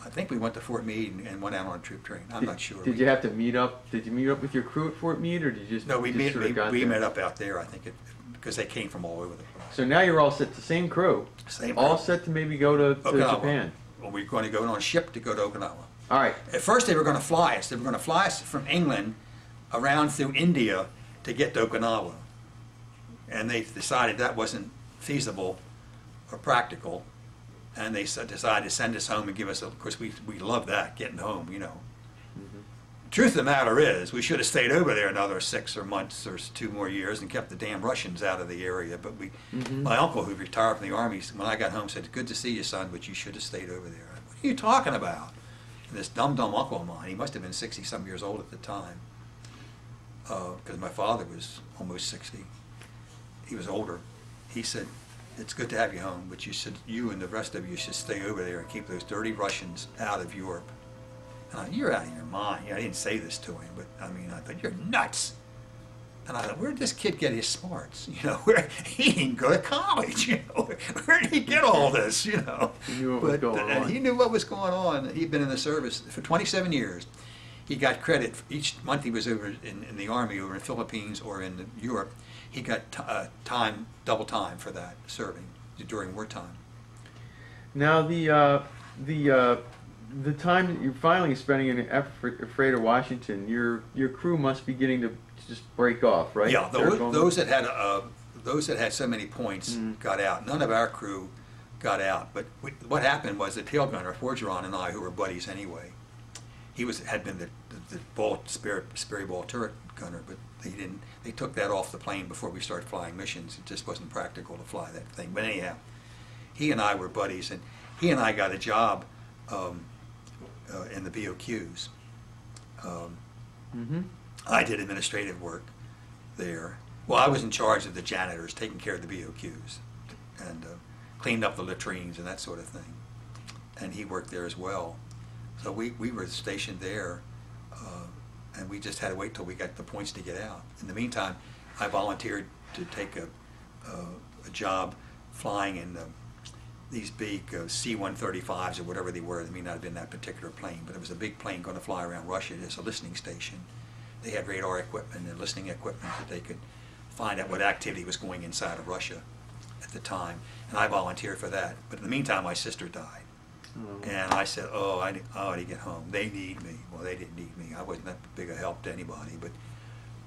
I think we went to Fort Meade and, went out on a troop train. I'm Did- not sure. Did We- you have to meet up? Did you meet up with your crew at Fort Meade, or did you just No, we just met, sort of we, got we met up out there, I think, it because they came from all over the place. So now you're all set. The same crew, Same all crew. set to maybe go to, to Japan. Well, we're going to go on a ship to go to Okinawa. All right. At first, they were going to fly us. They were going to fly us from England around through India to get to Okinawa. And they decided that wasn't feasible or practical. And they decided to send us home and give us, a, of course, we, we love that, getting home, you know. Truth of the matter is, we should have stayed over there another six or months or two more years and kept the damn Russians out of the area. But we, Mhm. my uncle, who retired from the army, when I got home, said, "Good to see you, son, but you should have stayed over there." What are you talking about? And this dumb, dumb uncle of mine, he must have been sixty-some years old at the time, because my father was almost sixty. He was older. He said, "It's good to have you home, but you should, you and the rest of you should stay over there and keep those dirty Russians out of Europe." And I, you're out of your mind. I didn't say this to him, but I mean, I thought, you're nuts. And I thought, where did this kid get his smarts? [laughs] You know, where he didn't go to college. [laughs] You know, where did he get all this? You know, He knew what was going uh, on. he knew what was going on. He'd been in the service for 27 years. He got credit each month he was over in, in the army, over in the Philippines or in the, Europe. He got t- uh, time, double time for that serving during wartime. Now the uh, the uh, the time that you're finally spending in Ephrata, Washington, your your crew must be getting to just break off, right? Yeah, those, those that had uh, those that had so many points Mm. got out. None of our crew got out. But we, what happened was the tail gunner, Forgeron, and I, who were buddies anyway, he was had been the the, the ball Sperry, Sperry ball turret gunner, but they didn't. They took that off the plane before we started flying missions. It just wasn't practical to fly that thing. But anyhow, he and I were buddies, and he and I got a job um, uh, in the BOQs. Um, Mhm. I did administrative work there. Well, I was in charge of the janitors, taking care of the BOQs, and uh, cleaned up the latrines and that sort of thing. And he worked there as well. So we, we were stationed there, uh, and we just had to wait till we got the points to get out. In the meantime, I volunteered to take a, uh, a job flying in the, these big uh, C-135s or whatever they were. They may not have been that particular plane, but it was a big plane going to fly around Russia as a listening station. They had radar equipment and listening equipment that they could find out what activity was going inside of Russia at the time. And I volunteered for that. But in the meantime, my sister died. Oh. And I said, oh, I, I ought to get home. They need me. Well, they didn't need me. I wasn't that big a help to anybody, but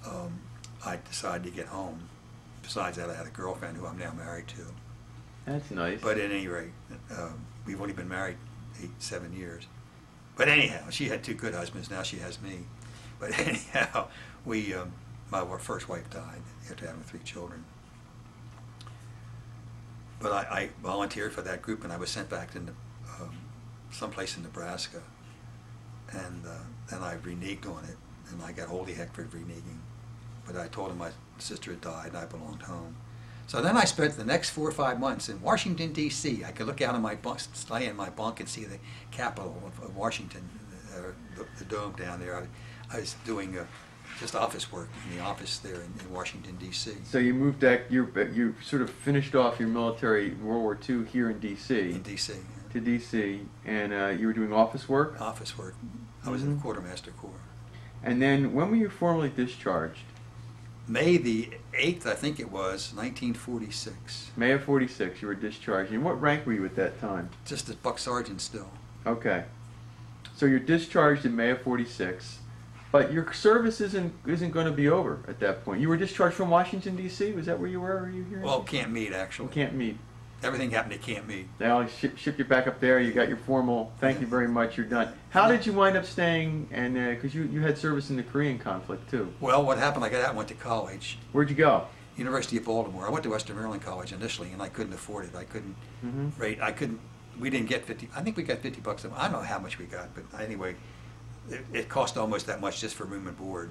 um, I decided to get home. Besides that, I had a girlfriend who I'm now married to. That's nice. But at any rate, um, we've only been married eight, seven years. But anyhow, she had two good husbands. Now she has me. But [laughs] anyhow, we, um, my first wife died after having three children. But I, I volunteered for that group, and I was sent back to someplace in Nebraska. And uh, then I reneged on it, and I got holy heck for reneging. But I told him my sister had died and I belonged home. So then I spent the next four or five months in Washington, D.C. I could look out of my bunk, stay in my bunk and see the capital of, of Washington, uh, the, the dome down there. I, I was doing uh, just office work in the office there in, in Washington, D.C. So you moved back. You you sort of finished off your military World War II here in D.C. in D.C. to D.C. and uh, you were doing office work. Office work. I was in the Quartermaster Corps. And then when were you formally discharged? May the 8th, I think it was, 1946. May of '46. You were discharged. And what rank were you at that time? Just as buck sergeant still. Okay. So you're discharged in May of '46, but your service isn't isn't going to be over at that point. You were discharged from Washington D.C. Was that where you were? Are you here? Well, Meade, you actually. can't meet. Everything happened at Camp Meade. They always ship, ship you back up there. You got your formal. Thank you very much. You're done. How did you wind up staying? And because you you had service in the Korean conflict too. Well, what happened, I got out and went to college. Where'd you go? University of Baltimore. I went to Western Maryland College initially, and I couldn't afford it. I couldn't Mhm. rate. I couldn't. We didn't get fifty. I think we got fifty bucks. a month. I don't know how much we got, but anyway, it, it cost almost that much just for room and board.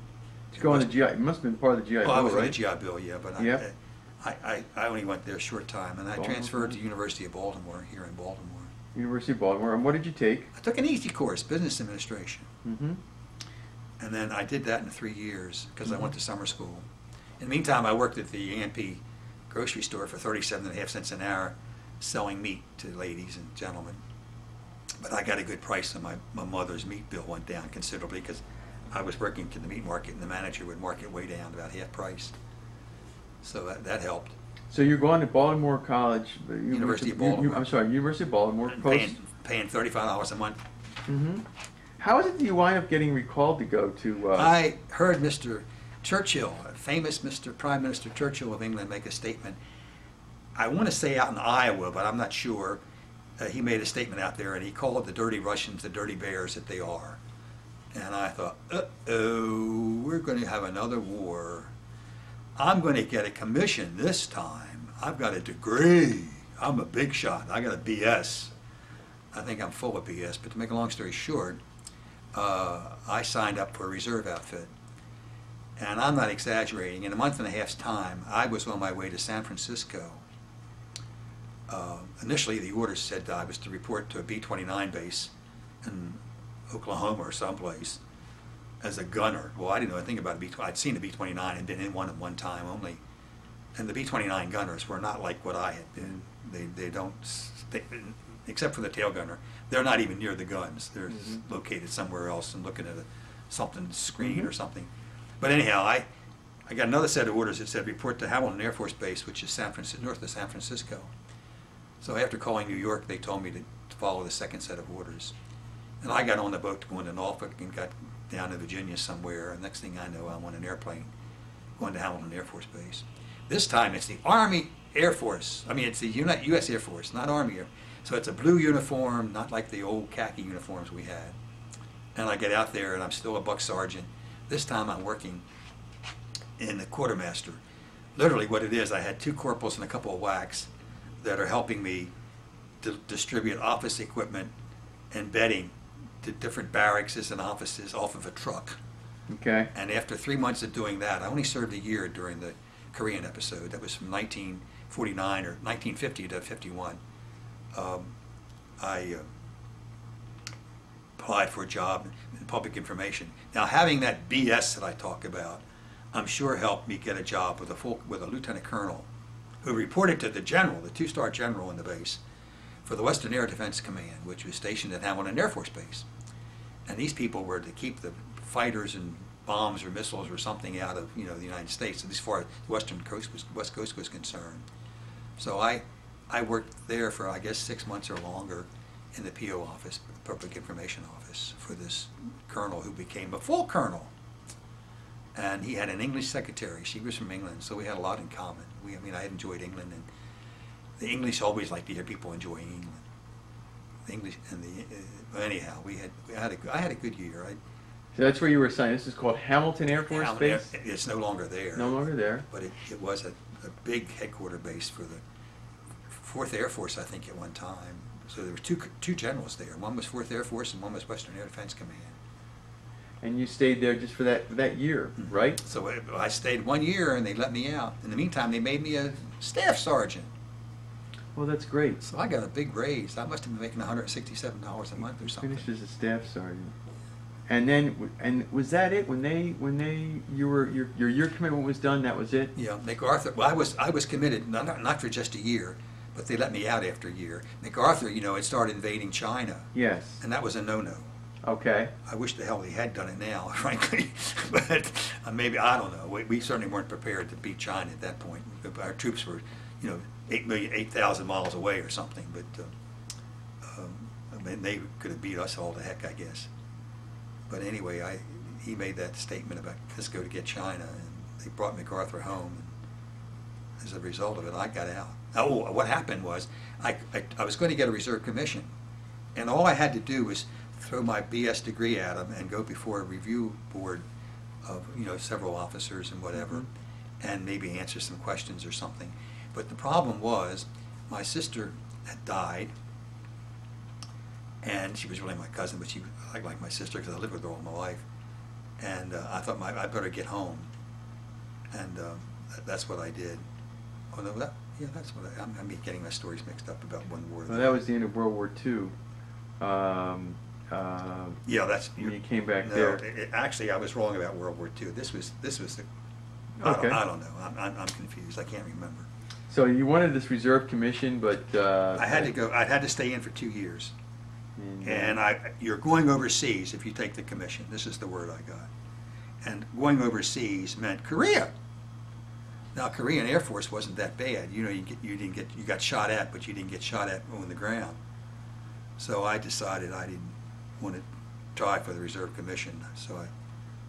To go on the GI. It must have been part of the GI Well, I Bill, was on the right? GI Bill, yeah, but I, Yep. I, I, I only went there a short time, and I Baltimore. transferred to University of Baltimore here in Baltimore. University of Baltimore. And what did you take? I took an easy course, business administration, Mm-hmm. and then I did that in three years because I Mhm. went to summer school. In the meantime, I worked at the A&P grocery store for 37 and a half cents an hour, selling meat to ladies and gentlemen. But I got a good price, and my, my mother's meat bill went down considerably because I was working to the meat market, and the manager would mark it way down, about half price. So that, that helped. So you're going to Baltimore College. University of Baltimore. I'm sorry, University of Baltimore. And Post. paying, paying $35 a month. hmm How is it that you wind up getting recalled to go to? Uh, I heard Mr. Churchill, famous Mr. Prime Minister Churchill of England, make a statement. I want to say out in Iowa, but I'm not sure. Uh, he made a statement out there, and he called the dirty Russians the dirty bears that they are. And I thought, uh-oh, we're going to have another war. I'm going to get a commission this time. I've got a degree. I'm a big shot. I got a BS. I think I'm full of BS. But to make a long story short, uh, I signed up for a reserve outfit. And I'm not exaggerating. In a month and a half's time, I was on my way to San Francisco. Uh, initially, the orders said that I was to report to a B-29 base in Oklahoma or someplace as a gunner. Well, I didn't know anything about a B-29. I'd seen a B-29 and been in one at one time only. And the B-29 gunners were not like what I had been. They, they don't, they, except for the tail gunner, they're not even near the guns. They're Mhm. located somewhere else and looking at a, something screen or Mhm. something. But anyhow, I, I got another set of orders that said report to Hamilton Air Force Base, which is San Francisco, north of San Francisco. So after calling New York, they told me to follow the second set of orders. And I got on the boat to go to Norfolk and got down to Virginia somewhere. And next thing I know, I'm on an airplane going to Hamilton Air Force Base. This time it's the Army Air Force. I mean, it's the Uni- U.S. Air Force, not Army Air. So it's a blue uniform, not like the old khaki uniforms we had. And I get out there and I'm still a buck sergeant. This time I'm working in the quartermaster. Literally what it is, I had two corporals and a couple of WACs that are helping me to distribute office equipment and bedding to different barracks and offices off of a truck. okay. And after three months of doing that, I only served a year during the Korean episode. That was from 1949 or 1950 to 51. Um, I uh, applied for a job in public information. Now, having that BS that I talk about, I'm sure helped me get a job with a full, with a lieutenant colonel who reported to the general, the two-star general in the base, for the Western Air Defense Command, which was stationed at Hamilton Air Force Base. And these people were to keep the fighters and bombs or missiles or something out of you know the United States, as far as the Western Coast was, West Coast was concerned. So I, I worked there for I guess six months or longer in the PO office, Public Information Office, for this colonel who became a full colonel. And he had an English secretary. She was from England, so we had a lot in common. We, I mean, I had enjoyed England, and the English always like to hear people enjoying England. The English and the uh, anyhow, we had we had a, I had a good year. I, So that's where you were assigned. This is called Hamilton Air Force Hamilton Air- Base. It's no longer there. No longer there. But it, it was a, a big headquarter base for the Fourth Air Force, I think, at one time. So there were two, two generals there. One was Fourth Air Force and one was Western Air Defense Command. And you stayed there just for that, that year, Mhm. right? So I- I stayed one year and they let me out. In the meantime, they made me a staff sergeant. Well, that's great. So I got a big raise. I must have been making hundred and sixty-seven dollars a month or something. Finished as a staff sergeant. And then, and was that it? When they, when they, you were, your, your year commitment was done, that was it? Yeah, MacArthur, well, I was, I was committed, not, not- not for just a year, but they let me out after a year. MacArthur, you know, had started invading China, Yes. and that was a no-no. Okay. I wish the hell he had done it now, [laughs] frankly. [laughs] but uh, maybe I don't know. We, we certainly weren't prepared to beat China at that point. Our troops were, you know, eight million, eight thousand miles away or something. But uh, um, I mean, they could have beat us all to heck, I guess. But anyway, I he made that statement about let's go to get China, and they brought MacArthur home. And as a result of it, I got out. Oh, what happened was I, I, I was going to get a reserve commission, and all I had to do was throw my BS degree at them and go before a review board of, you know, several officers and whatever, Mhm. and maybe answer some questions or something. But the problem was, my sister had died, and she was really my cousin, but she, I like my sister because I lived with her all my life. And uh, I thought, my, I better get home. And um, that, that's what I did. Oh, no, that, yeah, that's what I, I'm, I'm getting my stories mixed up about one war. Well, that was the end of World War II. Um, uh, Yeah, that's. when you came back no, there. it- it- Actually, I was wrong about World War II. This was, this was the, I Okay. don't, I don't know. I'm, I'm, I'm confused. I can't remember. So you wanted this reserve commission, but, uh. I had to go, I had to stay in for two years. and, uh, And I, you're going overseas if you take the commission. This is the word I got. And going overseas meant Korea. Now, Korean Air Force wasn't that bad. You know, you get, you didn't get, you got shot at, but you didn't get shot at on the ground. So I decided I didn't want to try for the reserve commission, so I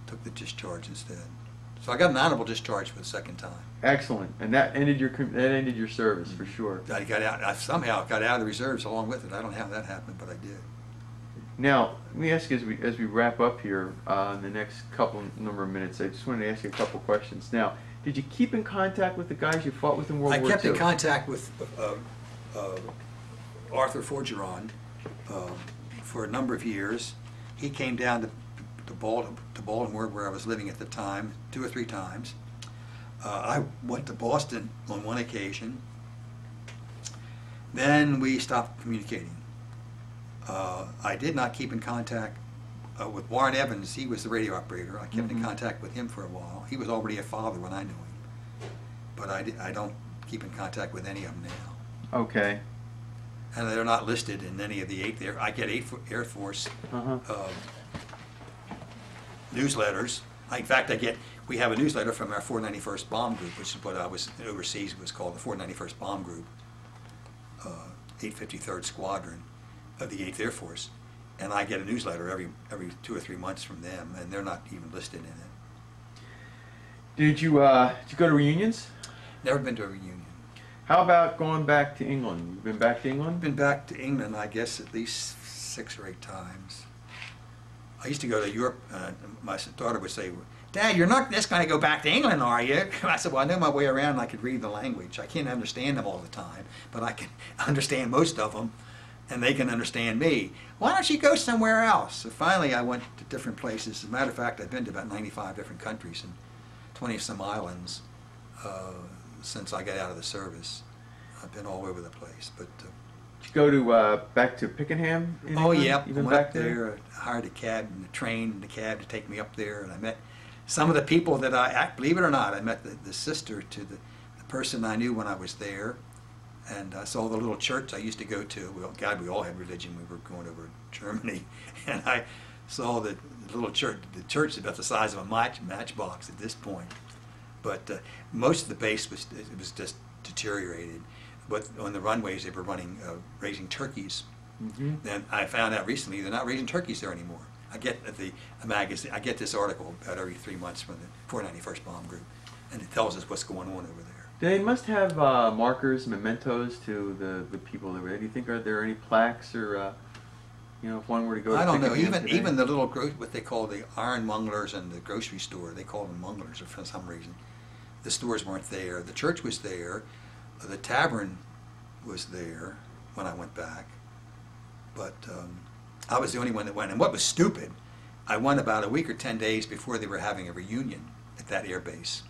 took the discharge instead. So I got an honorable discharge for the second time. Excellent, and that ended your, that ended your service, for sure. I got out, I somehow got out of the reserves along with it. I don't know how that happened, but I did. Now, let me ask you as we, as we wrap up here, uh, in the next couple, number of minutes, I just wanted to ask you a couple questions. Now, did you keep in contact with the guys you fought with in World I War II? I kept in contact with uh, uh, Arthur Forgeron um, for a number of years. He came down to, to Baltimore, to Baltimore, where I was living at the time, two or three times. Uh, I went to Boston on one occasion. Then we stopped communicating. Uh, I did not keep in contact uh, with Warren Evans. He was the radio operator. I kept in Mhm. contact with him for a while. He was already a father when I knew him. But I, I don't keep in contact with any of them now. Okay, And they're not listed in any of the eight there. I get eight Air Force uh-huh, uh, newsletters. I- In fact, I get, we have a newsletter from our 491st Bomb Group, which is what I was overseas, was called the 491st Bomb Group, uh, 853rd Squadron of the 8th Air Force. And I get a newsletter every, every two or three months from them, and they're not even listed in it. did you, uh, did you go to reunions? Never been to a reunion. How about going back to England? You been back to England? been back to England, I guess, at least six or eight times. I used to go to Europe. Uh, my daughter would say, "Dad, you're not just going to go back to England, are you?" [laughs] I said, "Well, I know my way around. I could read the language. I can't understand them all the time, but I can [laughs] understand most of them, and they can understand me. Why don't you go somewhere else?" So finally, I went to different places. As a matter of fact, I've been to about 95 different countries and 20 some islands uh, since I got out of the service. I've been all over the place, but. Uh, Did you go to, uh, back to Pickenham? Oh, yeah. I went back up there, I hired a cab and a train and a cab to take me up there, and I met some of the people that I, believe it or not, I met the, the sister to the, the person I knew when I was there, and I saw the little church I used to go to. Well, God, we all had religion. We were going over to Germany, [laughs] and I saw the, the little church. The church is about the size of a match, matchbox at this point, but uh, most of the base was it was just deteriorated. But on the runways, they were running uh, raising turkeys hmm then I found out recently they're not raising turkeys there anymore. I get the magazine, I get this article about every three months from the 491st Bomb Group, and it tells us what's going on over there. They must have uh, markers, mementos to the, the people that were there. Do you think are there any plaques or, uh, you know, if one were to go to I don't know, even today? even the little gro- what they call the iron ironmongers and the grocery store, they call them munglers for some reason. The stores weren't there. The church was there. The tavern was there when I went back, but um, I was the only one that went. And what was stupid, I went about a week or 10 days before they were having a reunion at that air base.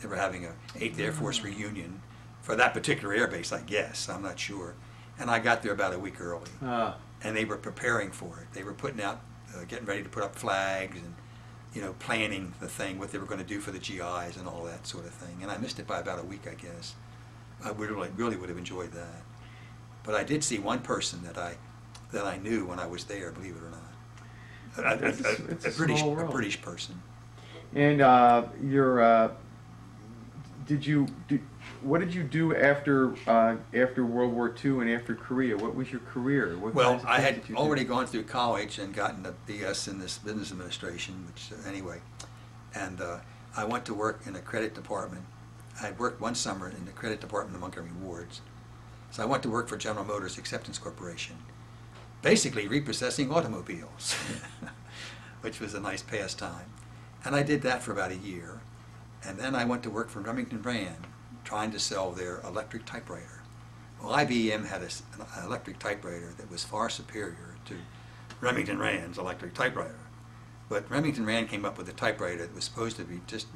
They were having a 8th Air Force reunion for that particular air base, I guess. I'm not sure. And I got there about a week early. Ah, And they were preparing for it. They were putting out, uh, getting ready to put up flags and, you know, planning the thing, what they were going to do for the GIs and all that sort of thing. And I missed it by about a week, I guess. I would really, really would have enjoyed that. But I did see one person that I, that I knew when I was there, believe it or not. A, a- a- a- a a British, a. British person. and uh, your uh, did you do, what did you do after uh, after World War II and after Korea? What was your career? What Well, I had did you do? already gone through college and gotten a BS in this business administration, which, uh, anyway. And uh, I went to work in a credit department. I had worked one summer in the credit department of Montgomery Wards. So I went to work for General Motors Acceptance Corporation, basically repossessing automobiles, [laughs] which was a nice pastime. And I did that for about a year. And then I went to work for Remington Rand, trying to sell their electric typewriter. Well, IBM had a an electric typewriter that was far superior to Remington Rand's electric typewriter. But Remington Rand came up with a typewriter that was supposed to be just,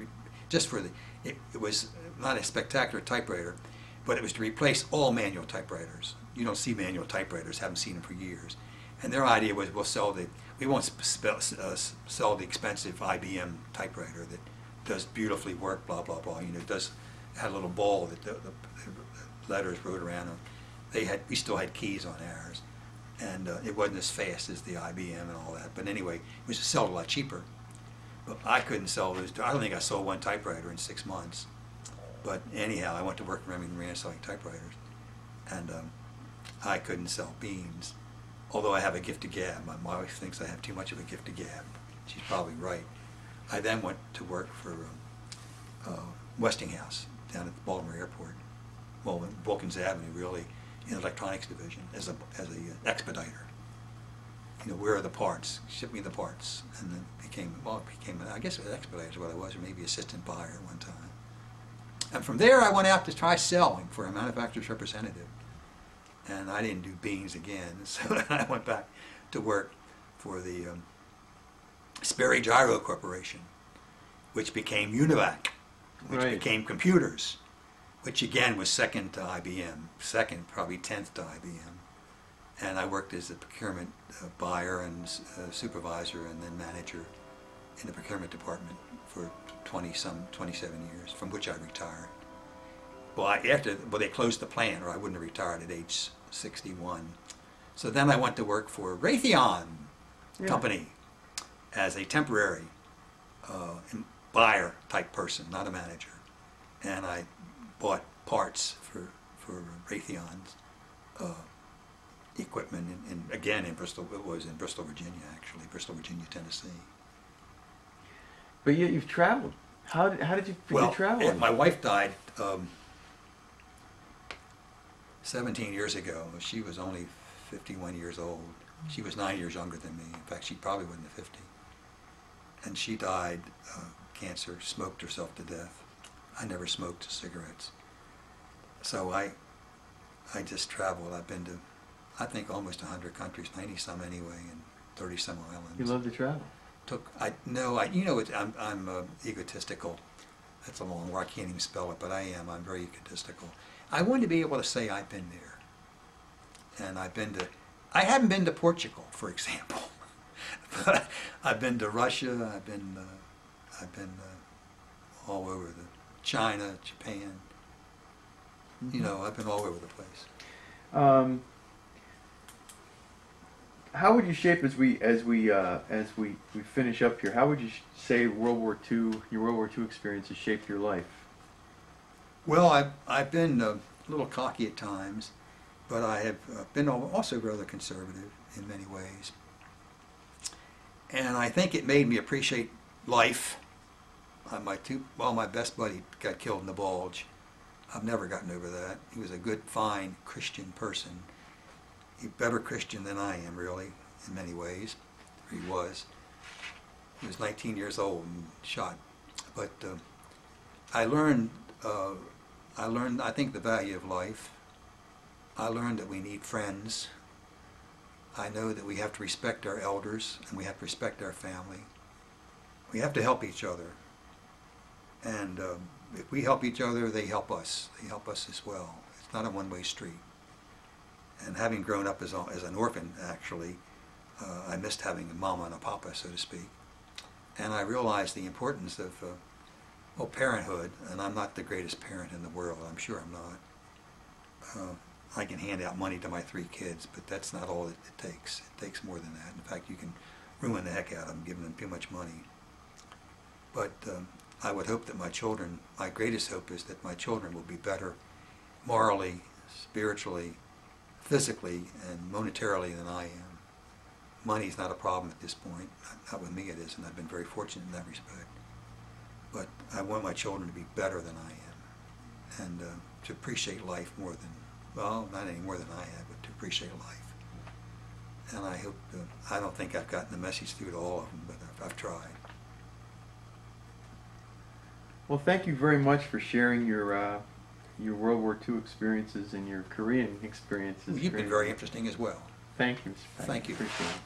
just for the, it, it was not a spectacular typewriter, but it was to replace all manual typewriters. You don't see manual typewriters, haven't seen them for years. And their idea was we'll sell the, we won't sp- sp- uh, sell the expensive IBM typewriter that does beautifully work, blah, blah, blah. You know, it does, had a little ball that the, the, the letters wrote around. They had, we still had keys on ours. And uh, it wasn't as fast as the IBM and all that. But anyway, it was sold a lot cheaper. But I couldn't sell those. I don't think I sold one typewriter in six months. But anyhow, I went to work for Remington Rand selling typewriters. And um, I couldn't sell beans. Although I have a gift of gab. My wife thinks I have too much of a gift of gab. She's probably right. I then went to work for um, uh, Westinghouse down at the Baltimore Airport. Well, in Wilkins Avenue, really, in the electronics division as a as a uh, expediter. You know, where are the parts? Ship me the parts, and then became well, became I guess an expediter is what I was, or maybe assistant buyer at one time. And from there, I went out to try selling for a manufacturer's representative, and I didn't do beans again. [laughs] So I went back to work for the um, Sperry Gyro Corporation, which became Univac, which Right. became computers, which again was second to IBM, second, probably tenth to IBM. And I worked as a procurement uh, buyer and uh, supervisor and then manager in the procurement department for 20 some 27 years, from which I retired. Well, I, after well, they closed the plant, or I wouldn't have retired at age 61. So then I went to work for Raytheon Yeah. Company as a temporary uh, buyer type person, not a manager. And I bought parts for for Raytheon's uh, equipment, in, in, again in Bristol. It was in Bristol, Virginia, actually, Bristol, Virginia, Tennessee. But yet you've traveled. How did how did you begin Well, traveling? and my wife died um, 17 years ago. She was only 51 years old. She was nine years younger than me. In fact, she probably wasn't 50. And she died uh, cancer, smoked herself to death. I never smoked cigarettes. So I, I just traveled. I've been to, I think, almost 100 countries, 90 some anyway, and 30 some islands you love to travel. took I no I you know it, I'm I'm uh, egotistical. That's a long word. I can't even spell it, but I am. I'm very egotistical. I want to be able to say I've been there, and I've been to. I haven't been to Portugal, for example, [laughs] but I've been to Russia. I've been uh, I've been uh, all over the China, Japan. You know, I've been all over the place. Um, how would you shape as we as we uh, as we, we finish up here? How would you say World War II, your World War II experience has shaped your life? Well, I've, I've been uh, a little cocky at times, but I have uh, been also rather conservative in many ways. And I think it made me appreciate life. Uh, my two, well, my best buddy got killed in the Bulge. I've never gotten over that. He was a good, fine Christian person. He better Christian than I am, really, in many ways. He was. He was 19 years old and shot. But uh, I learned, uh, I learned, I think, the value of life, I learned that we need friends. I know that we have to respect our elders and we have to respect our family. We have to help each other. And um, if we help each other, they help us. They help us as well. It's not a one-way street. And having grown up as, a, as an orphan, actually, uh, I missed having a mama and a papa, so to speak. And I realized the importance of, uh, well, parenthood. And I'm not the greatest parent in the world. I'm sure I'm not. Uh, I can hand out money to my three kids, but that's not all it, it takes. It takes more than that. In fact, you can ruin the heck out of them giving them too much money. But um, I would hope that my children, my greatest hope is that my children will be better morally, spiritually, physically, and monetarily than I am. Money's not a problem at this point. Not- Not with me it is, and I've been very fortunate in that respect. But I want my children to be better than I am, and uh, to appreciate life more than, well, not any more than I have, but to appreciate life. And I hope, uh, I don't think I've gotten the message through to all of them, but I've, I've tried. Well, thank you very much for sharing your uh, your World War II experiences and your Korean experiences. You've been very interesting as well. Thank you, Mr. Thank you. Appreciate it.